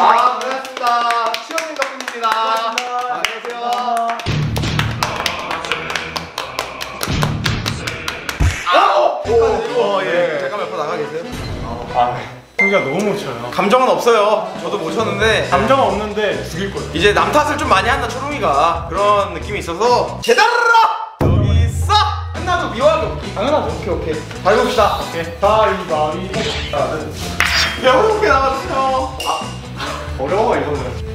아, 반갑습니다. 치영민 덕분입니다. 안녕하세요. 어, 예. 잠깐만 옆으로 나가 계세요. 아, 너무 못 쳐요. 감정은 없어요. 저도 못 쳤는데 감정 없는데 죽일 거예요. 이제 남 탓을 좀 많이 한다 초롱이가 그런 느낌이 있어서 제다르라 여기 있어 끝나도 미워하기 없기 당연하죠 오케이 오케이 잘 봅시다 오케이. 가위바위보. 배워놓게 나가주세요 아 어려워 이거는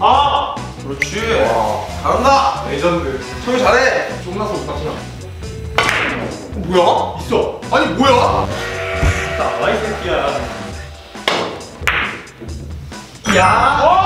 아! 그렇지 잘한다 레전드. 청이 잘해 존나서 못 맞추나? 뭐야? 있어. 아니 뭐야? 자, 와이 새끼야. 야 와!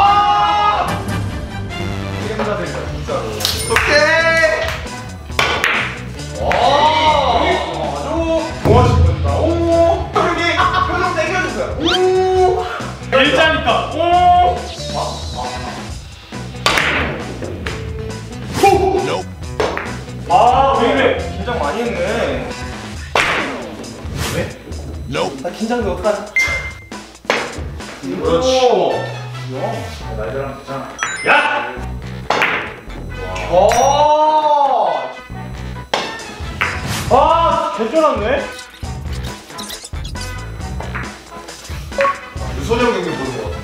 아, 개쩔었네? 유소년 경기 보는 거 떨려.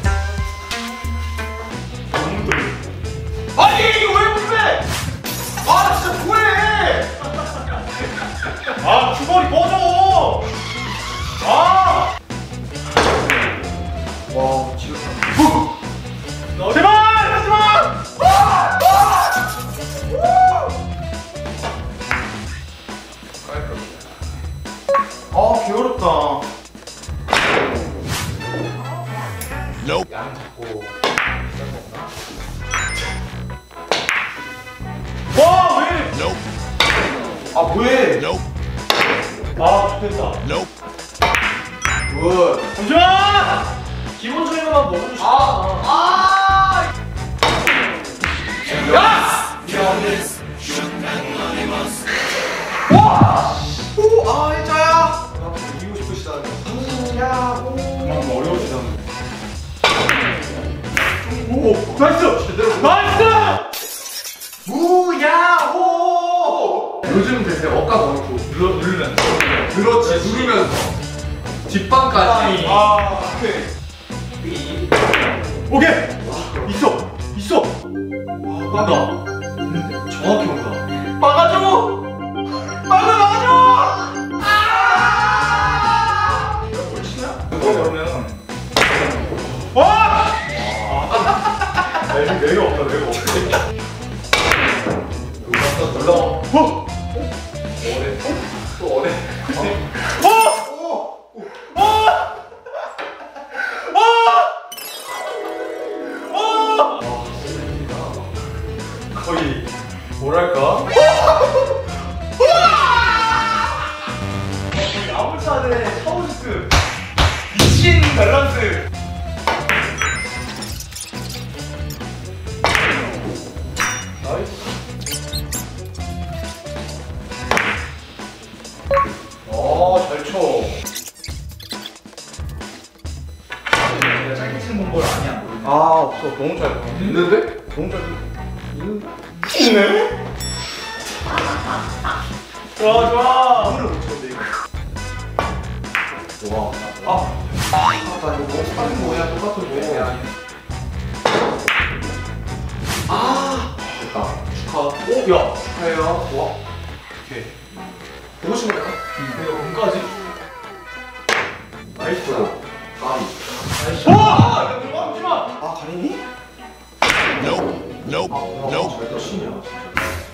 아니 이거 왜 못해? 아 진짜 뭐해? 아, 주머니 꺼져! 아! 와 지렸다 양 잡고. 와, 왜? 아 뭐해? 아, 좋겠다. 굿 잠시만! 기본적인 것만 먹어주시고. 아! 아! 야! 와! nice! 제대로 nice! 무야호! 요즘 대세 억까 넣고 눌러, 누르면. 그렇지 누르면서 뒷방까지 아, 오케이 오케이! 있어! 있어! 간다 정확히 온다. 막아줘! 와. 아. 아, 나 이거 너무 똑같은 거야 똑같은 거. 아. 됐다 축하. 오, 야, 축하해요. 와. 오케이. 보시면 될까? 이거 금까지 나이스. 까비 와! 야 들어가지 마! 아, 가리니? 잘 치냐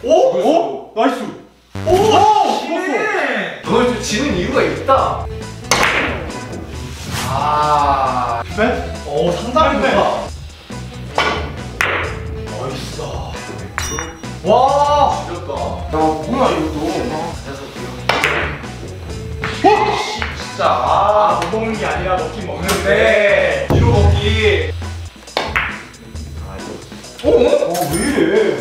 오? 오? 나이스! 오! 오! 죽었어! 너는 좀 지는 이유가 있다 아. 네? 오, 상당히 네. 좋다. nice 와. 지렸다 야, 뭐야 이것도. 진짜 아, 못 먹는 게 아니라 먹긴 먹는데 뒤로 먹기 어? 어, 왜 이래?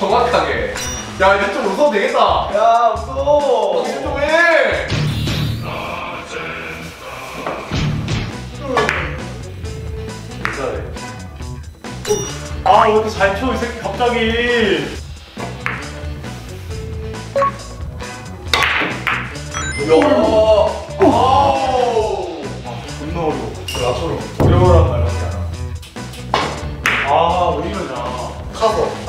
정확하게. 야 이제 좀 웃어도 되겠다. 야 웃어 이제 좀 해. 아 왜 이렇게 잘 쳐 이 새끼 갑자기 야. 아우. 존나 어려워 나처럼 어려워란 말밖에 안아왜 이러냐 사과 사과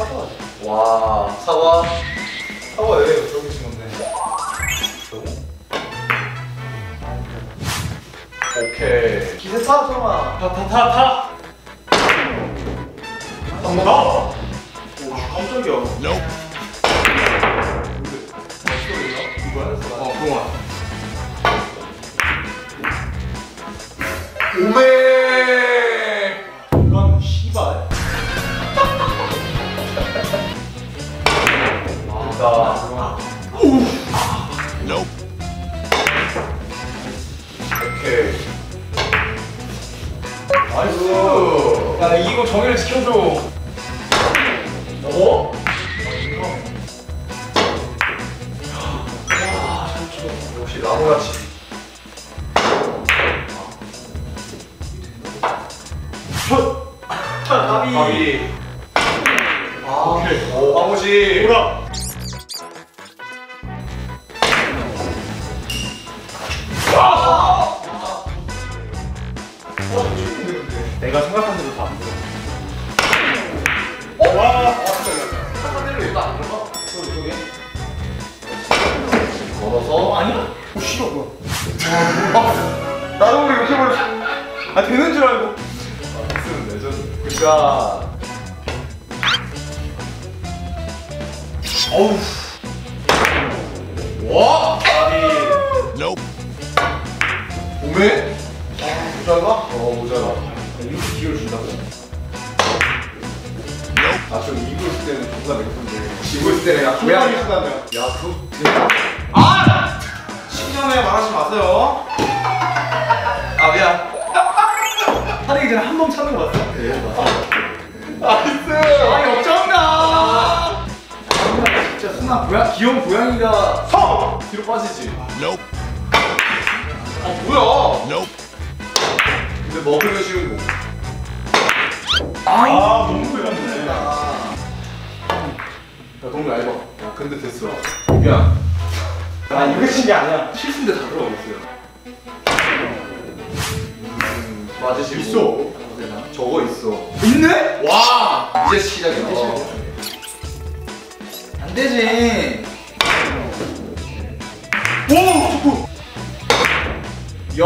와 사과 사과 왜 저기 친 건데 오케이. 기세 타 설마 타타타타 나! 오 깜짝이야 어 그만. 오메. 아, 오케이. 나이스 야 이거 정의를 지켜줘 어? 역시 나무같이 가비 가비. 아 오케이. 오 황호지. 뭐라 나도 모르게 이렇게 버렸어 아 되는 줄 알고 쓰는 레전드. 그니까 어우 와. 가비 오메. 모자가? 어 모자라. 이렇게 기회를 준다고? 아 저 이고 있을 때는 존나 맹건데. 지고 있을 때는 야 고양이 수다면 야 그거 아! 10년에 말하지 마세요 아 미안 하기 전에 한번 참는 거 같아 나이스 아니 어쩐가 진짜 순한 고양 귀여운 고양이가 성! 뒤로 빠지지. 아 뭐야 근데 먹으면 쉬운 거. 아 너무 고양이네 아, 야 너무 얇아. 야 근데 됐어. 미안. 아 이거 친게 아니야 실수인데 다 들어가고 있어요. 음, 맞으시고. 있어. 저거 있어. 있네? 와 이제 시작이야. 안 되지 오 야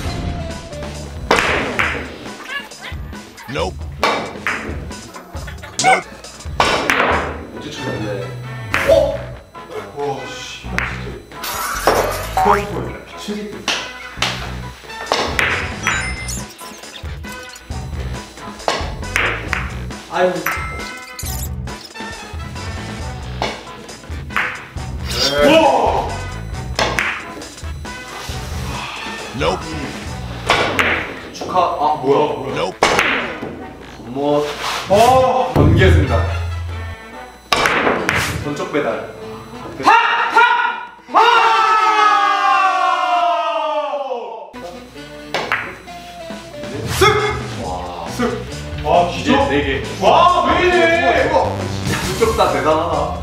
Nope. Nope. 언제? 와, 씨. 진짜. 미친 새끼. 아유. 우와! Nope. 축하. 아 뭐야? 와왜 이래? 이거 이쪽 다 대단하다.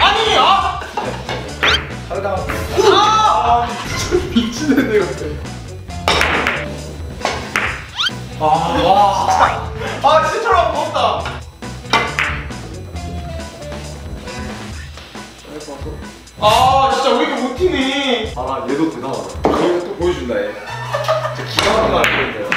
아니 아 미친 애들 같아. 아 진짜로 무섭다 아 진짜 왜 이렇게 못 튀니 아 얘도 대단하다. 이거 또 보여준다 얘. 진짜 기가 막힌 거 같은데요. 나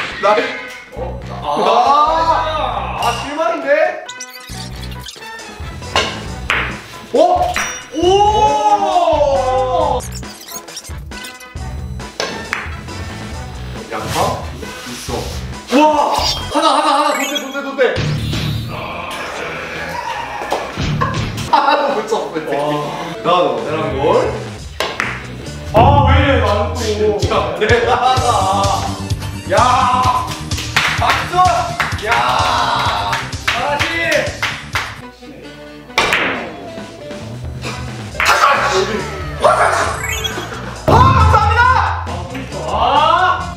진짜. 대단하다 야 박수 야. 아 감사합니다 아.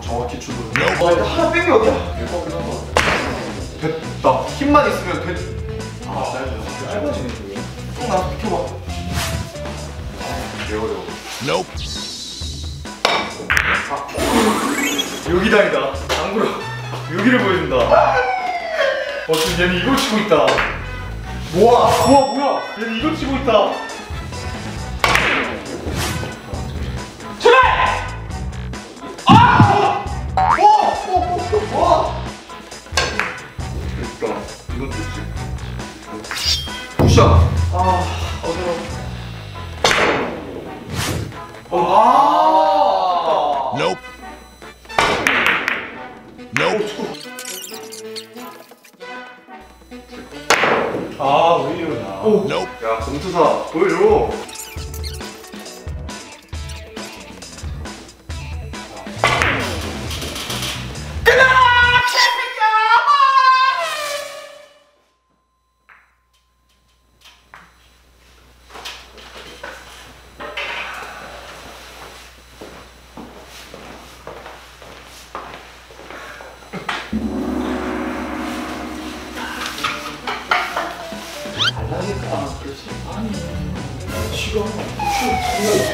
정확히 출근. Nope. 와 이거 하나 뺀게 어디야 됐다. 힘만 있으면 됐. 아, 짧아. 짧아지네. 형나 비켜봐 개 어려워. Nope. 여기다이다. 당구로 여기를 보여준다. 어 지금 얘는 이걸 치고 있다. 뭐야 우와 뭐야? 얘는 이걸 치고 있다.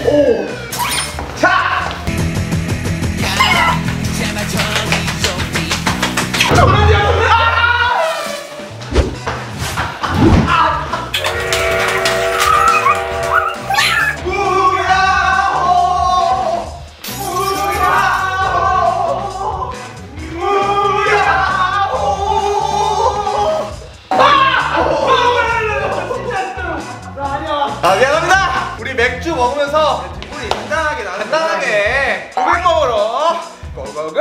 오! 자! 아 미안합니다 우리 맥주 먹으면서 우리 간단하게 간단하게 고백 먹으러 고고고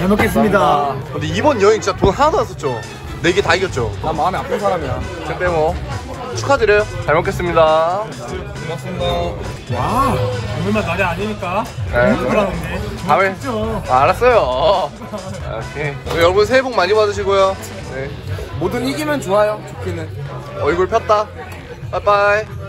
고잘 먹겠습니다. 근데 이번 여행 진짜 돈 하나도 안 썼죠? 네 개 다 이겼죠? 나 마음이 아픈 사람이야. 근데 뭐 축하드려요. 잘 먹겠습니다. 와, 오늘만 날이 아니니까. 네. 그러는데. 다음에 아, 알았어요. 오케이. 여러분 새해 복 많이 받으시고요. 네. 뭐든 이기면 좋아요. 좋기는. 얼굴 폈다. 빠이빠이.